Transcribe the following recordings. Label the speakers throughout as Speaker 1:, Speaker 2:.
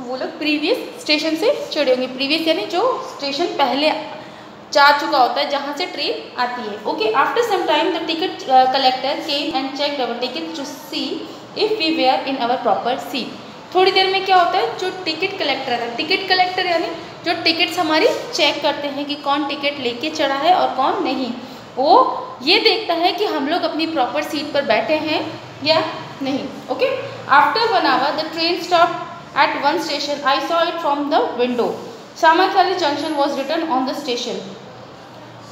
Speaker 1: तो वो लोग प्रीवियस स्टेशन से चढ़े होंगे। प्रीवियस यानी जो स्टेशन पहले जा चुका होता है, जहाँ से ट्रेन आती है। Okay after some time the ticket collector came and check our ticket to see if we were in our proper seat थोड़ी देर में क्या होता है, जो टिकट कलेक्टर है टिकट कलेक्टर यानी जो टिकट्स हमारी चेक करते हैं कि कौन टिकट लेके चढ़ा है और कौन नहीं। वो ये देखता है कि हम लोग अपनी प्रॉपर सीट पर बैठे हैं या नहीं। Okay after one hour the train stop at one station I saw it from the window Samakhiali junction was written on the station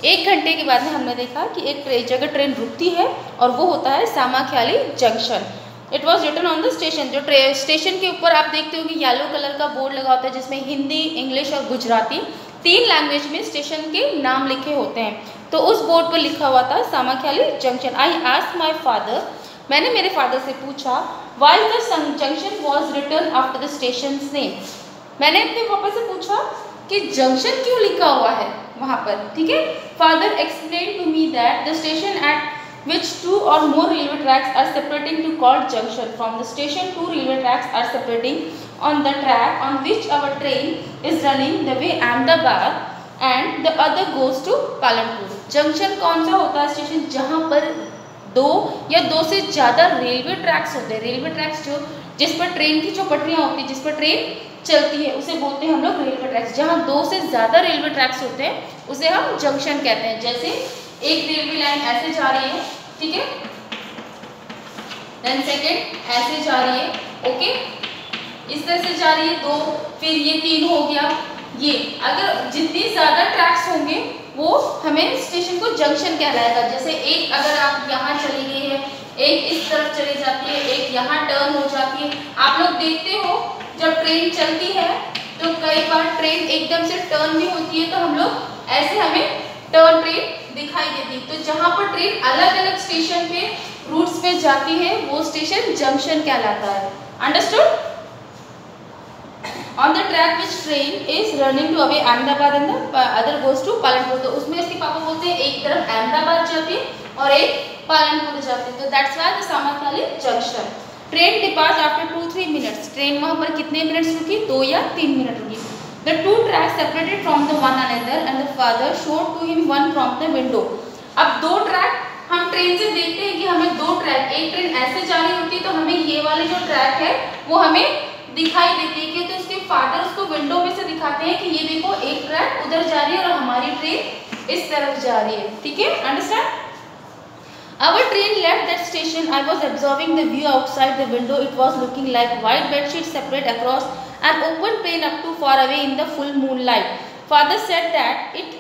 Speaker 1: एक घंटे के बाद में हमने देखा कि एक जगह ट्रेन रुकती है और वो होता है Samakhiali junction. It was written on the station जो ट्रे स्टेशन के ऊपर आप देखते हो कि येलो कलर का बोर्ड लगा होता है, जिसमें हिंदी इंग्लिश और गुजराती तीन लैंग्वेज में स्टेशन के नाम लिखे होते हैं। तो उस बोर्ड पर लिखा हुआ था Samakhiali junction. I ask my father मैंने मेरे फादर से पूछा why the junction was written after the station name मैंने अपने पापा से पूछा कि जंक्शन क्यों लिखा हुआ है वहाँ पर, ठीक है? Father explain to me that the station at which two or more railway tracks are separating to call junction from the station two railway tracks are separating on the track on which our train is running the way Ahmedabad and the other goes to Palanpur junction कौन सा होता है station जहाँ पर दो या दो से ज़्यादा रेलवे ट्रैक्स होते हैं। रेलवे ट्रैक्स जो, जिस पर ट्रेन की जो पटरियाँ होती हैं, जिस पर ट्रेन चलती है, उसे बोलते हैं हम लोग रेलवे ट्रैक्स। जहाँ दो से ज़्यादा रेलवे ट्रैक्स होते हैं, उसे हम जंक्शन कहते हैं। जैसे एक रेलवे लाइन ऐसे जा रही है, ठीक है? देन सेकेंड ऐसे जा रही है ओके इस तरह से जा रही है, दो, फिर ये तीन हो गया, ये। अगर जितनी ज़्यादा ट्रैक्स होंगे वो हमें स्टेशन को जंक्शन कहलाएगा। जैसे एक अगर आप यहाँ चली गई है, एक इस तरफ़ चली जाती है, एक यहाँ टर्न हो जाती है। आप लोग देखते हो, जब ट्रेन चलती है तो कई बार ट्रेन एकदम से टर्न भी होती है तो हम लोग ऐसे हमें टर्न ट्रेन दिखाई देती है। तो जहाँ पर ट्रेन अलग अलग स्टेशन पे रूट्स पे जाती है, वो स्टेशन जंक्शन कहलाता है। Understood on the track which train is running to away Ahmedabad and the other goes to Palanpur तो उसमें इसके पापा बोलते हैं, एक तरफ़ अहमदाबाद जाती है और एक पालनपुर जाती है। तो that's why the Samakhiali junction train depart after two three minutes train वहाँ पर कितने मिनट्स रुकी? दो या तीन मिनट रुकी। The two tracks separated from the one another and the father showed to him one from the window. अब दो ट्रैक हम ट्रेन से देखते हैं कि हमें दो ट्रैक एक ट्रेन ऐसे जा रही होती है तो हमें ये वाले जो ट्रैक है, वो हमें दिखाई देती है कि तो उसके फादर उसको विंडो में से दिखाते हैं कि ये देखो एक ट्रैक उधर जा रही है और हमारी ट्रेन इस तरफ़ जा रही है ठीक है understand Our train left that station. I was observing the view outside the window. It was looking like white bed sheets separate across an open plain up to far away in the full moonlight. Father said that it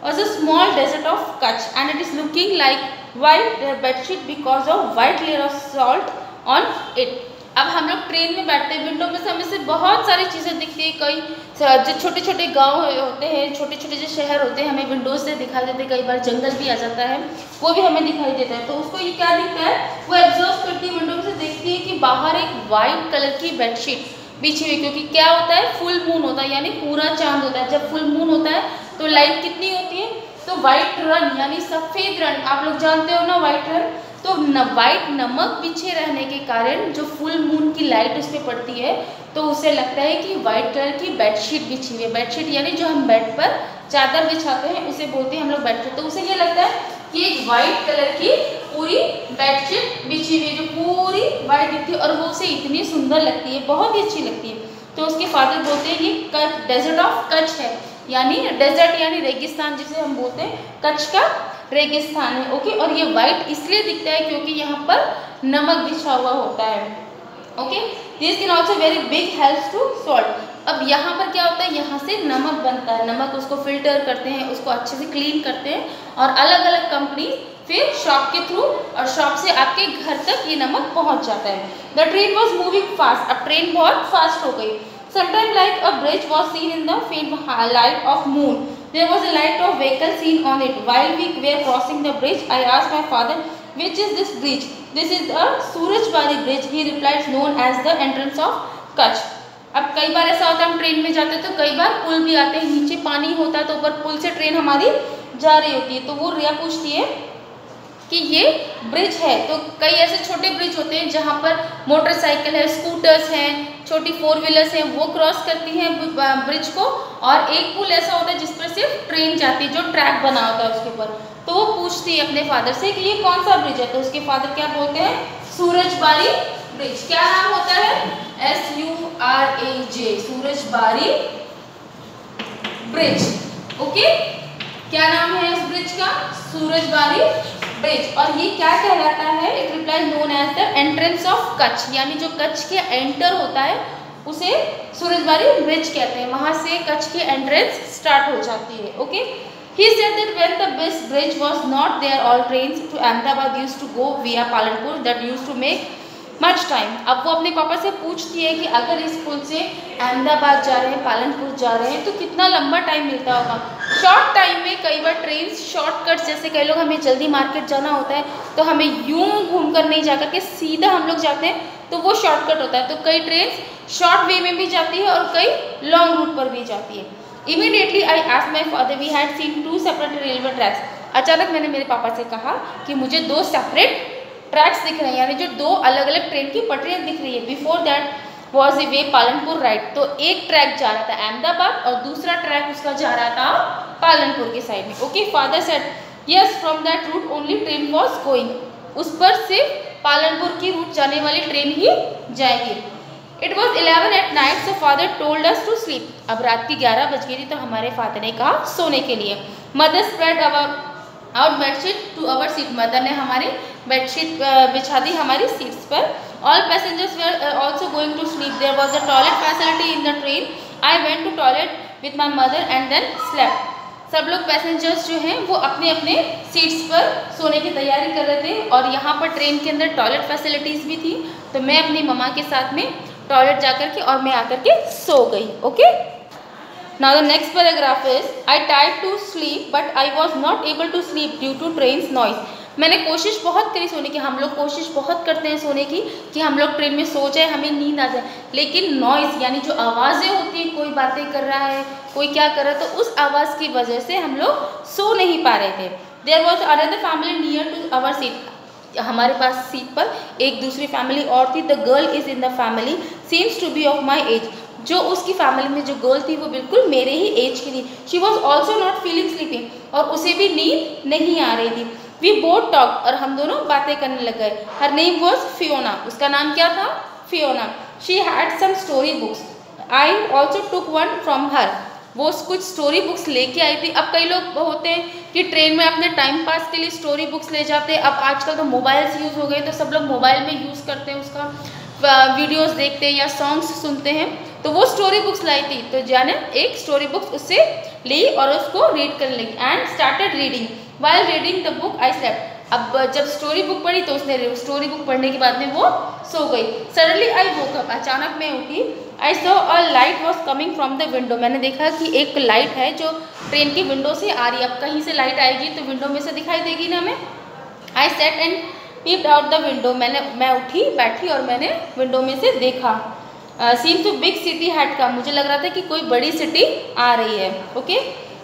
Speaker 1: was a small desert of Kutch and it is looking like white bedsheet because of white layer of salt on it. अब हम लोग train में बैठते हैं, window में से हमें से बहुत सारी चीज़ें दिखती है। कई जो छोटे छोटे गाँव होते हैं छोटे छोटे जो शहर होते हैं, हमें विंडो से दिखाई देते हैं, कई बार जंगल भी आ जाता है, वो भी हमें दिखाई देता है। तो उसको ये क्या दिखता है? वो एब्जॉर्व करती है, विंडो में से देखती है कि बाहर एक वाइट कलर की बेडशीट बिछी हुई क्योंकि क्या होता है? फुल मून होता है, यानी पूरा चाँद होता है। जब फुल मून होता है तो लाइट कितनी होती है? तो व्हाइट रन यानी सफ़ेद रन आप लोग जानते हो ना व्हाइट रन तो वाइट नमक पीछे रहने के कारण जो फुल मून की लाइट उस पर पड़ती है तो उसे लगता है कि वाइट कलर की बेडशीट बिछी हुई है। बेडशीट यानी जो हम बेड पर चादर बिछाते हैं, उसे बोलते हैं हम लोग बेडशीट तो उसे ये लगता है कि एक वाइट कलर की पूरी बेडशीट बिछी हुई है, जो पूरी वाइट दिखती है, और वो उसे इतनी सुंदर लगती है, बहुत ही अच्छी लगती है। तो उसके फादर बोलते हैं ये कच डेजर्ट ऑफ़ कच्छ है। यानी डेजर्ट यानी रेगिस्तान जिसे हम बोलते हैं, कच्छ का रेगिस्तान है ओके और ये वाइट इसलिए दिखता है क्योंकि यहाँ पर नमक बिछा हुआ होता है okay this can also very big help to salt अब यहाँ पर क्या होता है? यहाँ से नमक बनता है। नमक उसको फ़िल्टर करते हैं, उसको अच्छे से क्लीन करते हैं और अलग अलग कंपनी फिर शॉप के थ्रू और शॉप से आपके घर तक ये नमक पहुँच जाता है। The train was moving fast अब ट्रेन बहुत फास्ट हो गई। Sometime like a bridge was seen in the faint light of moon. There was a light of vehicle seen on it. While we were crossing the bridge, I asked my father, which is this bridge? This is a Surajbari bridge. He replied, known as the entrance of Kutch. अब कई बार ऐसा होता है हम train में जाते हैं तो कई बार पुल भी आते हैं नीचे पानी होता है तो ऊपर पुल से ट्रेन हमारी जा रही होती है तो वो रिया पूछती है कि ये ब्रिज है। तो कई ऐसे छोटे ब्रिज होते हैं जहाँ पर मोटरसाइकिल है, स्कूटर्स हैं, छोटी फोर व्हीलर्स हैं, वो क्रॉस करती हैं ब्रिज को और एक पुल ऐसा होता है जिस पर सिर्फ़ ट्रेन जाती है, जो ट्रैक बना होता है उसके ऊपर। तो वो पूछती है अपने फादर से कि ये कौन सा ब्रिज है? तो उसके फादर क्या बोलते हैं? सूरजबारी ब्रिज। क्या नाम होता है? S U R A J Surajbari bridge. Okay? क्या नाम है इस ब्रिज का? सूरजबारी ब्रिज और ये क्या कहलाता है it reply known as the entrance of Kutch यानी जो कच्छ के एंटर होता है उसे सूरजबारी ब्रिज कहते हैं वहाँ से कच्छ की एंट्रेंस स्टार्ट हो जाती है okay He said that when the bridge was not there, all trains to Ahmedabad used to go via Palanpur that used to make much time अब वो अपने पापा से पूछती है कि अगर इस से अहमदाबाद जा रहे हैं, पालनपुर जा रहे हैं तो कितना लंबा टाइम मिलता होगा? शॉर्ट टाइम में कई बार ट्रेन शॉर्टकट जैसे कई लोग हमें जल्दी मार्केट जाना होता है तो हमें यूँ घूम कर नहीं जा करके सीधा हम लोग जाते हैं तो वो शॉर्टकट होता है। तो कई ट्रेन शॉर्ट वे में भी जाती है और कई लॉन्ग रूट पर भी जाती है। Immediately I ask my father we had seen two separate railway tracks अचानक मैंने मेरे पापा से कहा कि मुझे दो सेपरेट ट्रैक्स दिख रहे हैं, यानी जो दो अलग अलग ट्रेन की पटरियाँ दिख रही है। Before that was a way Palanpur right तो एक ट्रैक जा रहा था अहमदाबाद और दूसरा ट्रैक उसका जा रहा था पालनपुर के साइड में। Okay father said yes from that route only train was going उस पर सिर्फ़ पालनपुर की रूट जाने वाली ट्रेन ही जाएगी। It was eleven at night so father told us to sleep अब रात की ग्यारह बज गई थी तो हमारे फादर ने कहा सोने के लिए। Mother spread our out bedsheet to our seat mother ने हमारी बेडशीट बिछा दी हमारी सीट्स पर। All passengers were also going to sleep there was the toilet facility in the train I went to toilet with my mother and then slept सब लोग passengers जो हैं, वो अपने अपने सीट्स पर सोने की तैयारी कर रहे थे और यहाँ पर ट्रेन के अंदर टॉयलेट फैसिलिटीज़ भी थी। तो मैं अपनी ममा के साथ में टॉयलेट जा कर के और मैं आकर के सो गई okay Now the next paragraph is, I tried to sleep, but I was not able to sleep due to train's noise. मैंने कोशिश बहुत करी सोने की, हम लोग कोशिश बहुत करते हैं सोने की कि हम लोग ट्रेन में सो जाए, हमें नींद आ जाए। लेकिन नॉइज़ यानी जो आवाज़ें होती हैं, कोई बातें कर रहा है, कोई क्या कर रहा है तो उस आवाज़ की वजह से हम लोग सो नहीं पा रहे थे। There was another family near to our seat हमारे पास सीट पर एक दूसरी फैमिली और थी। The girl is in the family seems to be of my age जो उसकी फैमिली में जो गर्ल थी, वो बिल्कुल मेरे ही एज की थी। She was also not feeling sleeping और उसे भी नींद नहीं आ रही थी। वी बोथ टॉक और हम दोनों बातें करने लग गए। हर नेम वॉज़ फियोना उसका नाम क्या था? Fiona she had some story books I also took one from her वो कुछ स्टोरी बुक्स लेके आई थी। अब कई लोग होते हैं कि ट्रेन में अपने टाइम पास के लिए स्टोरी बुक्स ले जाते हैं। अब आजकल तो मोबाइल्स यूज़ हो गए तो सब लोग मोबाइल में यूज़ करते हैं उसका वीडियोस देखते हैं या सॉन्ग्स सुनते हैं। तो वो स्टोरी बुक्स लाई थी। तो जाने एक स्टोरी बुक्स उससे ली और उसको रीड करने लगी and started reading while reading the book I slept अब जब स्टोरी बुक पढ़ी तो उसने स्टोरी बुक पढ़ने के बाद में वो सो गई. सडनली आई वोक अप अचानक मैं उठी. I saw a light was coming from the window मैंने देखा कि एक लाइट है जो ट्रेन की विंडो से आ रही है. अब कहीं से लाइट आएगी तो विंडो में से दिखाई देगी ना हमें. I sat and peeped out the window मैंने मैं उठी, बैठी और मैंने विंडो में से देखा. Seen to big city had come मुझे लग रहा था कि कोई बड़ी सिटी आ रही है okay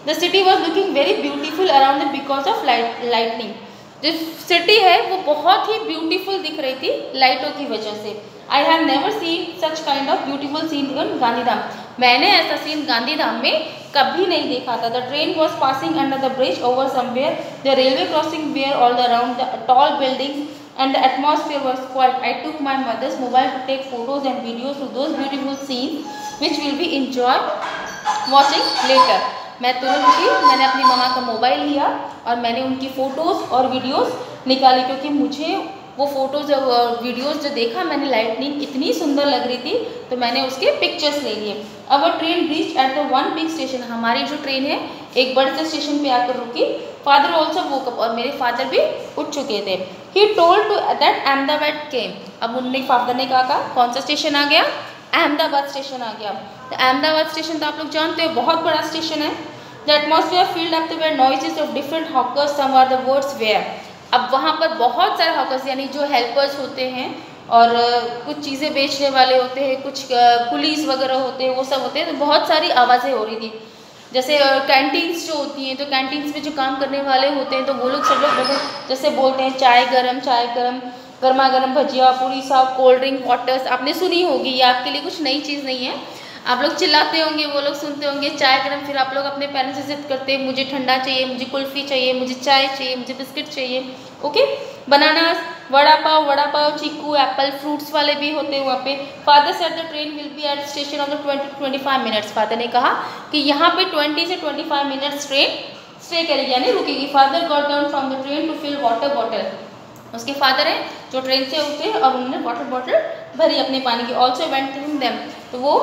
Speaker 1: the city was looking very beautiful around the because of light lightning जो सिटी है, वो बहुत ही ब्यूटीफुल दिख रही थी लाइटों की वजह से. I have never seen such kind of beautiful scene in Gandhidham मैंने ऐसा सीन गांधीधाम में कभी नहीं देखा था. The train was passing under the bridge over somewhere the railway crossing where all the around the tall buildings and the atmosphere was quiet. I took my mother's mobile to take photos and videos of those beautiful scenes which will be enjoyed watching later. मैं तुरंत उठी मैंने अपनी mama का mobile लिया और मैंने उनकी फ़ोटोज़ और वीडियोस निकाली क्योंकि मुझे वो फ़ोटोज़ और वीडियोस जो देखा मैंने लाइटनिंग इतनी सुंदर लग रही थी तो मैंने उसके पिक्चर्स ले लिए अब वो train reach at the one big station हमारी जो ट्रेन है एक बड़े से स्टेशन पे आकर रुकी। फादर ऑल्सो वोकअप और मेरे फादर भी उठ चुके थे। He told to that Ahmedabad came अब उनने फादर ने कहा कौन सा स्टेशन आ गया? अहमदाबाद स्टेशन आ गया। तो अहमदाबाद स्टेशन तो आप लोग जानते हो, बहुत बड़ा स्टेशन है। The atmosphere filled the were noises of different hawkers some are the words were अब वहाँ पर बहुत सारे हॉकर्स यानी जो हेल्पर्स होते हैं, और कुछ चीज़ें बेचने वाले होते हैं, कुछ पुलिस वगैरह होते हैं, वो सब होते हैं तो बहुत सारी आवाज़ें हो रही थी। जैसे कैंटीन्स जो होती हैं तो कैंटीन्स में जो काम करने वाले होते हैं तो वो लोग सब लोग जैसे बोलते हैं, चाय गर्म चाय गर्म, गर्मा गर्म भजिया, पूरी साफ़ कोल्ड ड्रिंक वाटर्स आपने सुनी होगी, ये आपके लिए कुछ नई चीज़ नहीं है। आप लोग चिल्लाते होंगे, वो लोग सुनते होंगे, चाय गर्म, फिर आप लोग अपने पेरेंट्स से जिद करते हैं, मुझे ठंडा चाहिए, मुझे कुल्फ़ी चाहिए, मुझे चाय चाहिए, मुझे बिस्किट चाहिए okay bananas vada pav vada pav chikoo, apple, fruits वाले भी होते हैं वहाँ पे। Father said the train will be at station on the twenty twenty five minutes father ने कहा कि यहाँ पे ट्वेंटी से twenty five minutes train stay करेगी, यानी रुकेगी। Father got down from the train to fill water bottle उसके फादर हैं, जो ट्रेन से उठे और उन्होंने वाटर बॉटल भरी अपने पानी की। ऑल्सो वेंट टू देम तो वो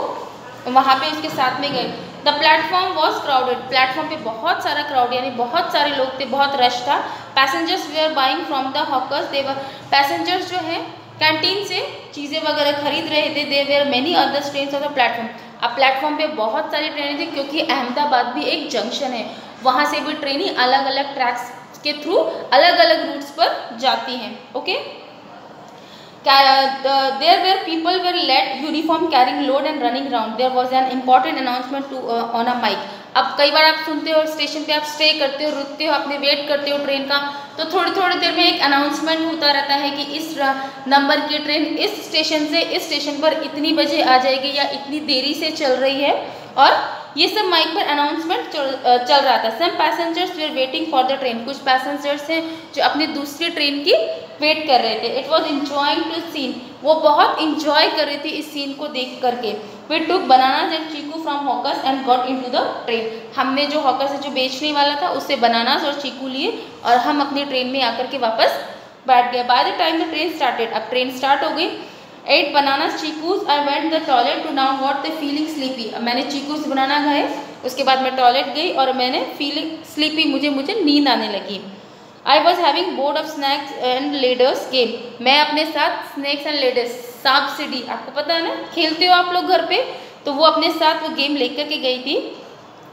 Speaker 1: वहाँ पे उसके साथ में गए। The platform was crowded platform पे बहुत सारा क्राउड यानी बहुत सारे लोग थे, बहुत रश था। Passengers we are buying from the hawkers their passengers जो है कैंटीन से चीज़ें वगैरह खरीद रहे थे। They were many others train off the platform अब प्लेटफॉर्म पे बहुत सारी ट्रेनें थी, क्योंकि अहमदाबाद भी एक जंक्शन है। वहाँ से भी ट्रेनें अलग अलग ट्रैक्स के थ्रू अलग अलग रूट्स पर जाती हैं okay there were people were late uniform carrying load and running round there was an important announcement to on a mike अब कई बार आप सुनते हो स्टेशन पे आप स्टे करते हो, रुकते हो, अपने वेट करते हो ट्रेन का तो थोड़ी थोड़ी देर में एक अनाउंसमेंट होता रहता है कि इस नंबर की ट्रेन इस स्टेशन से, इस स्टेशन पर इतनी बजे आ जाएगी या इतनी देरी से चल रही है और ये सब माइक पर अनाउंसमेंट चल, रहा था। Some passengers were waiting for the train कुछ पैसेंजर्स हैं जो अपनी दूसरी ट्रेन की वेट कर रहे थे। It was enjoying to seen वो बहुत इंजॉय कर रही थी इस सीन को देख करके। We took banana and chikoo from hawkers and got in to the train हमने जो हॉकर्स से जो बेचने वाला था उससे बनानास और चीकू लिए और हम अपनी ट्रेन में आकर के वापस बैठ गए। By the time the train started अब ट्रेन स्टार्ट हो गई। Ate banana chikoos I went the toilet to now what the feeling sleepy मैंने चीकूज बनाना खाए उसके बाद मैं टॉयलेट गई और मैंने फीलिंग स्लीपी मुझे मुझे नींद आने लगी। I was having board of snakes and ladders game मैं अपने साथ स्नैक्स एंड लेडर्स सांप सीढ़ी आपको पता है ना? खेलते हो आप लोग घर पे? तो वो अपने साथ वो गेम लेकर के गई थी।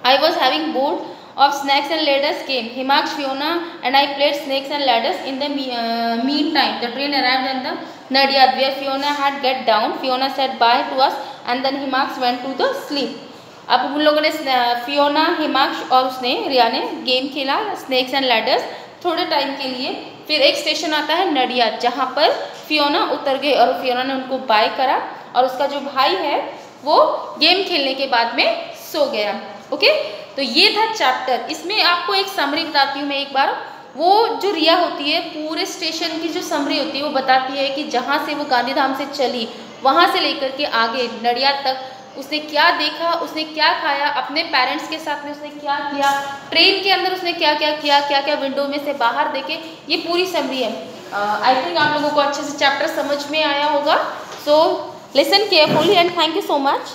Speaker 1: I was having board of snakes and ladders came. Himaksh, Fiona and I played snakes and ladders. In the me uh, meantime, the train arrived at the Nadiad where Fiona had get down. Fiona said bye to us, and then Himaksh went to the sleep. अब उन लोगों ने Fiona हिमाक्ष और उसने, रिया ने game खेला snakes and ladders थोड़े time के लिए, फिर एक स्टेशन आता है नडिया जहाँ पर फियोना उतर गई और फियोना ने उनको बाय करा, और उसका जो भाई है, वो गेम खेलने के बाद में सो गया ओके तो ये था चैप्टर इसमें आपको एक समरी बताती हूँ मैं एक बार वो जो रिया होती है पूरे स्टेशन की जो समरी होती है वो बताती है कि जहाँ से वो गांधीधाम से चली वहाँ से लेकर के आगे नड़िया तक उसने क्या देखा उसने क्या खाया अपने पेरेंट्स के साथ में उसने क्या किया ट्रेन के अंदर उसने क्या क्या किया क्या क्या विंडो में से बाहर देखे ये पूरी समरी है। आई uh, थिंक आप लोगों को अच्छे से चैप्टर समझ में आया होगा। So listen carefully and thank you so much